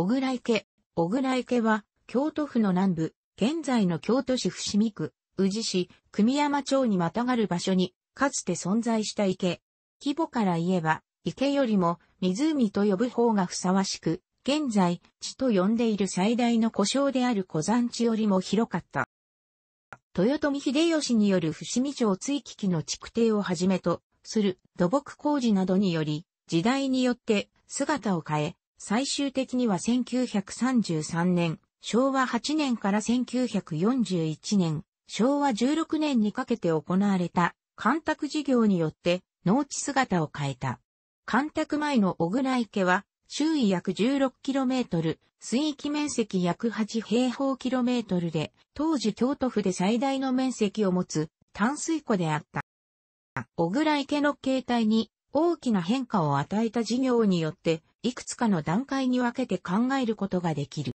小倉池。小倉池は、京都府の南部、現在の京都市伏見区、宇治市、組山町にまたがる場所に、かつて存在した池。規模から言えば、池よりも湖と呼ぶ方がふさわしく、現在、地と呼んでいる最大の故障である小山地よりも広かった。豊臣秀吉による伏見町追記機の築堤をはじめとする土木工事などにより、時代によって姿を変え、最終的には1933年、昭和8年から1941年、昭和16年にかけて行われた干拓事業によって農地姿を変えた。干拓前の小倉池は周囲約 16km、水域面積約8平方キロメートルで、当時京都府で最大の面積を持つ淡水湖であった。小倉池の形態に大きな変化を与えた事業によって、いくつかの段階に分けて考えることができる。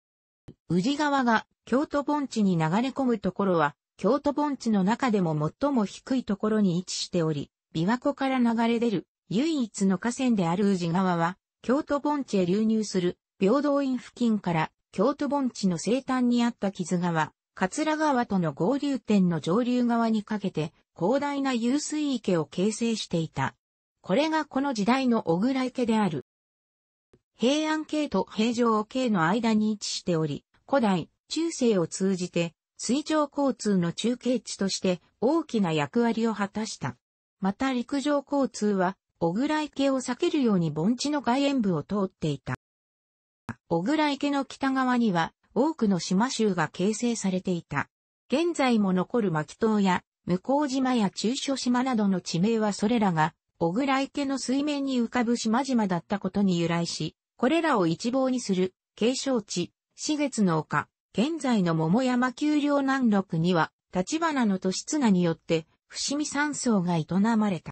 宇治川が京都盆地に流れ込むところは、京都盆地の中でも最も低いところに位置しており、琵琶湖から流れ出る唯一の河川である宇治川は、京都盆地へ流入する平等院付近から京都盆地の西端にあった木津川、桂川との合流点の上流側にかけて広大な湧水池を形成していた。これがこの時代の小倉池である。平安京と平城京の間に位置しており、古代、中世を通じて、水上交通の中継地として大きな役割を果たした。また陸上交通は、小倉池を避けるように盆地の外縁部を通っていた。小倉池の北側には多くの島州が形成されていた。現在も残る牧島や向島や中所島などの地名はそれらが小倉池の水面に浮かぶ島々だったことに由来し、これらを一望にする、景勝地、四月の丘、現在の桃山丘陵南麓には、立花の都市綱によって、伏見山荘が営まれた。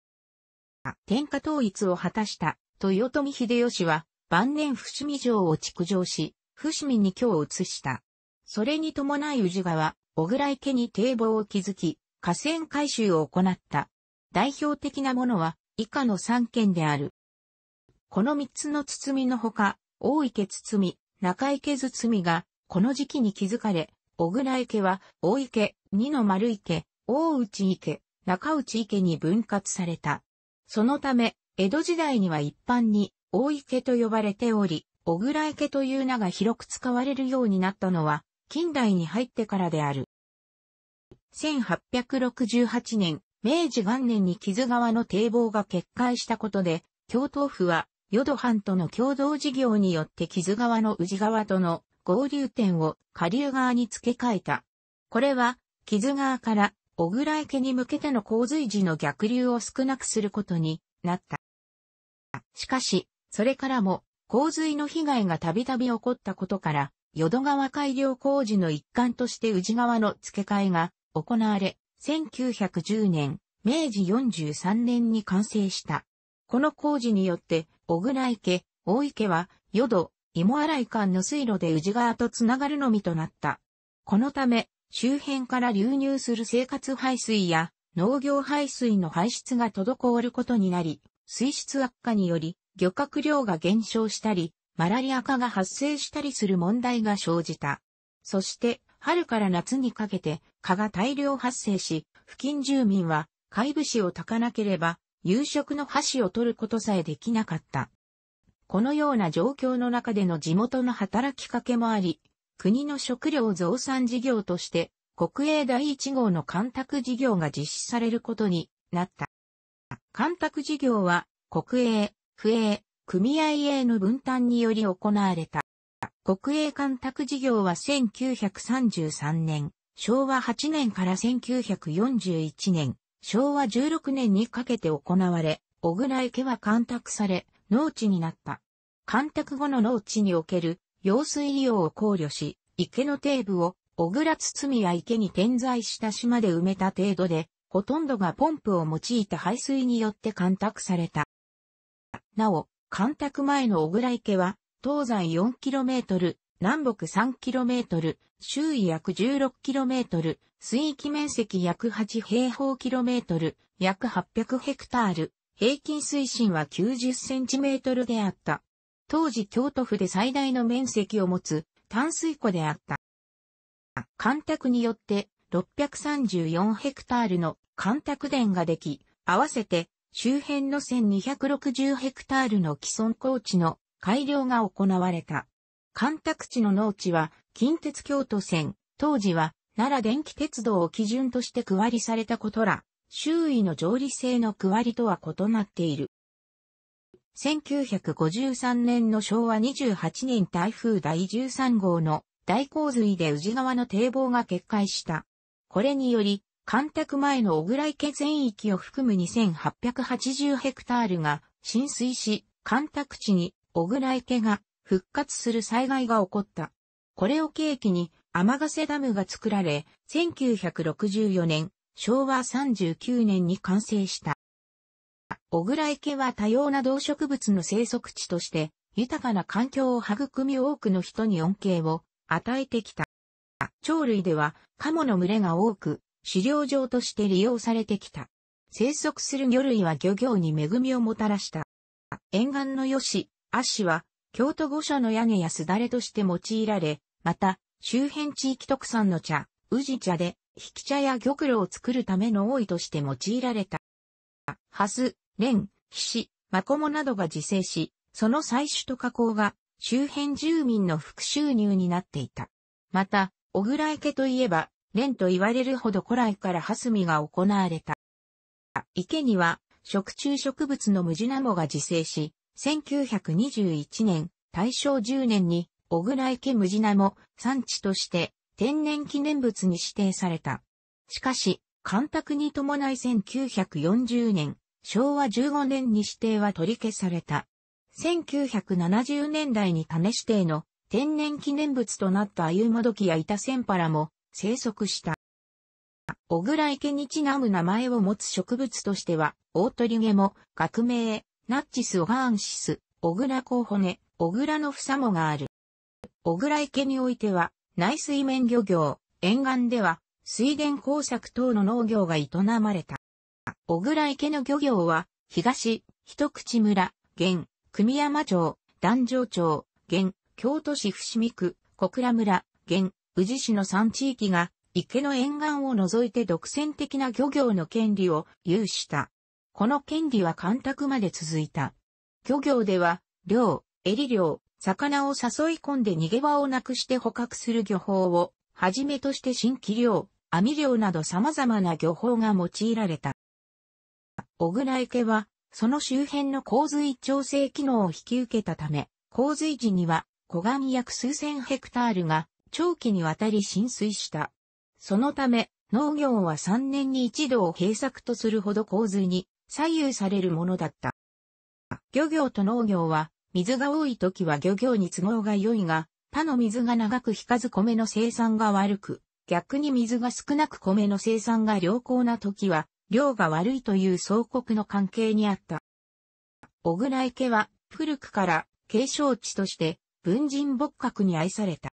天下統一を果たした豊臣秀吉は、晩年伏見城を築城し、伏見に居を移した。それに伴い宇治川、小倉池に堤防を築き、河川改修を行った。代表的なものは以下の3件である。この三つの包みのほか、大池包み、中池包みが、この時期に築かれ、小倉池は、大池、二の丸池、大内池、中内池に分割された。そのため、江戸時代には一般に、大池と呼ばれており、小倉池という名が広く使われるようになったのは、近代に入ってからである。1868年、明治元年に木津川の堤防が決壊したことで、京都府は淀藩との共同事業によって木津川の宇治川との合流点を下流側に付け替えた。これは、木津川から小倉池に向けての洪水時の逆流を少なくすることになった。しかし、それからも洪水の被害がたびたび起こったことから、淀川改良工事の一環として宇治川の付け替えが行われ、1910年、明治43年に完成した。この工事によって、小倉池、大池は、淀、芋洗間の水路で宇治川とつながるのみとなった。このため、周辺から流入する生活排水や農業排水の排出が滞ることになり、水質悪化により漁獲量が減少したり、マラリア化が発生したりする問題が生じた。そして、春から夏にかけて蚊が大量発生し、付近住民は貝節を炊かなければ夕食の箸を取ることさえできなかった。このような状況の中での地元の働きかけもあり、国の食料増産事業として国営第一号の干拓事業が実施されることになった。干拓事業は国営、府営、組合営の分担により行われた。国営干拓事業は1933年、昭和8年から1941年、昭和16年にかけて行われ、小倉池は干拓され、農地になった。干拓後の農地における用水利用を考慮し、池の底部を小倉包や池に点在した島で埋めた程度で、ほとんどがポンプを用いた排水によって干拓された。なお、干拓前の小倉池は、東西 4km、南北 3km、周囲約 16km、水域面積約8平方キロメートル、約800ヘクタール、平均水深は90センチメートルであった。当時京都府で最大の面積を持つ淡水湖であった。干拓によって634ヘクタールの干拓田ができ、合わせて周辺の1260ヘクタールの既存高地の改良が行われた。干拓地の農地は近鉄京都線、当時は奈良電気鉄道を基準として区割りされたことら、周囲の条理性の区割りとは異なっている。1953年の昭和28年台風第13号の大洪水で宇治川の堤防が決壊した。これにより、干拓前の小倉池全域を含む2880ヘクタールが浸水し、干拓地に小倉池が復活する災害が起こった。これを契機に天ヶ瀬ダムが作られ、1964年、昭和39年に完成した。小倉池は多様な動植物の生息地として、豊かな環境を育み多くの人に恩恵を与えてきた。鳥類では、鴨の群れが多く、飼料場として利用されてきた。生息する魚類は漁業に恵みをもたらした。沿岸の吉、足は、京都御所の屋根やすだれとして用いられ、また、周辺地域特産の茶、宇治茶で、引き茶や玉露を作るための多いとして用いられた。ハス、レン、ヒシ、マコモなどが自生し、その採取と加工が周辺住民の副収入になっていた。また、小倉池といえば、蓮と言われるほど古来からハスミが行われた。池には、食虫植物のムジナモが自生し、1921年、大正10年に、小倉池ムジナモ産地として天然記念物に指定された。しかし、干拓に伴い1940年、昭和15年に指定は取り消された。1970年代に種指定の天然記念物となったアユモドキやイタセンパラも生息した。小倉池にちなむ名前を持つ植物としては、オートリゲモ、革命、ナッチスオガーンシス、小倉候骨、小倉の房もがある。小倉池においては、内水面漁業、沿岸では、水田工作等の農業が営まれた。小倉池の漁業は、東、一口村、現、組山町、壇上町、現、京都市伏見区、小倉村、現、宇治市の3地域が、池の沿岸を除いて独占的な漁業の権利を有した。この権利は干拓まで続いた。漁業では、漁、襟漁、魚を誘い込んで逃げ場をなくして捕獲する漁法を、はじめとして新規漁、網漁など様々な漁法が用いられた。小倉池は、その周辺の洪水調整機能を引き受けたため、洪水時には小上約数千ヘクタールが長期にわたり浸水した。そのため、農業は3年に一度を閉鎖とするほど洪水に左右されるものだった。漁業と農業は、水が多い時は漁業に都合が良いが、他の水が長く引かず米の生産が悪く、逆に水が少なく米の生産が良好な時は、量が悪いという相国の関係にあった。小倉池は古くから継承地として文人仏閣に愛された。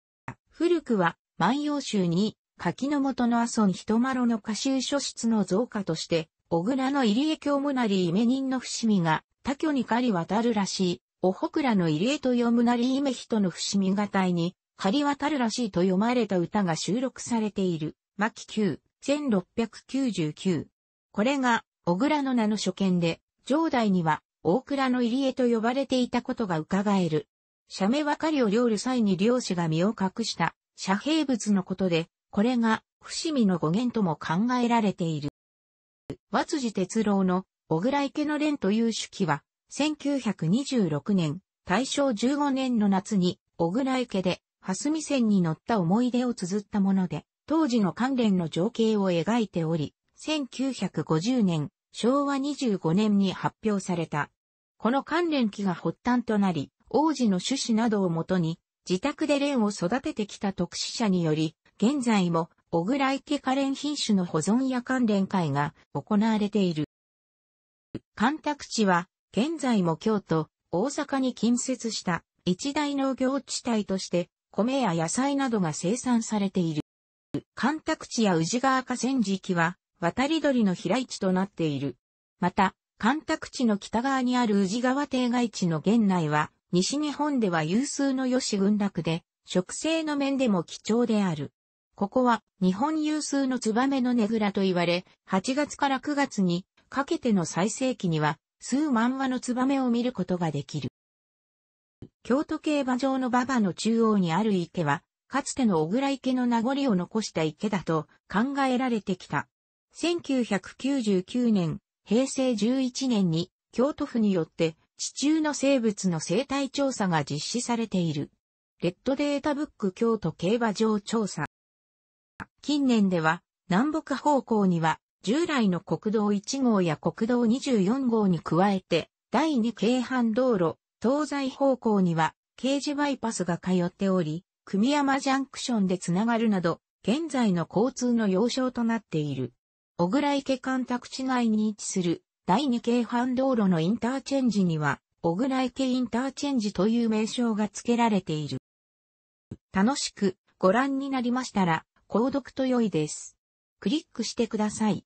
古くは万葉集に柿の元の阿孫人丸の歌集書室の増加として、小倉の入江京むなりイ人の伏見が他居に狩り渡るらしい、おほくらの入江と読むなりイメ人の伏見がたいに狩り渡るらしいと読まれた歌が収録されている。牧9、1699。これが、小倉の名の初見で、上代には、大倉の入江と呼ばれていたことが伺える。写メばかりを漁る際に漁師が身を隠した遮蔽物のことで、これが伏見の語源とも考えられている。和辻哲郎の小倉池の蓮という手記は、1926年、大正15年の夏に小倉池で蓮見線に乗った思い出を綴ったもので、当時の関連の情景を描いており、1950年、昭和25年に発表された。この関連記が発端となり、王子の趣旨などをもとに、自宅で蓮を育ててきた特使者により、現在も、小倉池可憐品種の保存や関連会が行われている。干拓地は、現在も京都、大阪に近接した一大農業地帯として、米や野菜などが生産されている。干拓地や宇治川河川敷は、渡り鳥の飛来地となっている。また、干拓地の北側にある宇治川定外地の現内は、西日本では有数の吉群落で、植生の面でも貴重である。ここは日本有数のツバメのねぐらと言われ、8月から9月にかけての最盛期には数万羽のツバメを見ることができる。京都競馬場の馬場の中央にある池は、かつての小倉池の名残を残した池だと考えられてきた。1999年、平成11年に京都府によって地中の生物の生態調査が実施されている。レッドデータブック京都競馬場調査。近年では南北方向には従来の国道1号や国道24号に加えて第2京阪道路、東西方向には刑事バイパスが通っており、組山ジャンクションでつながるなど、現在の交通の要衝となっている。小倉池干拓地内に位置する第2京阪道路のインターチェンジには、小倉池インターチェンジという名称が付けられている。楽しくご覧になりましたら、購読と良いです。クリックしてください。